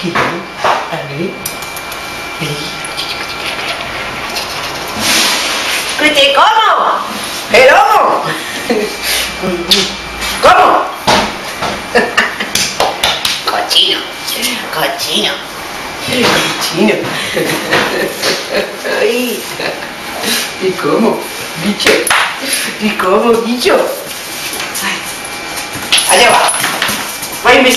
¿Qué? A ver. ¿Qué te como? ¿Cómo? Cochino, cochino, cochino. Ay. ¿Y cómo? Bicho. ¿Y cómo, bicho? Allá va. Va a investigar.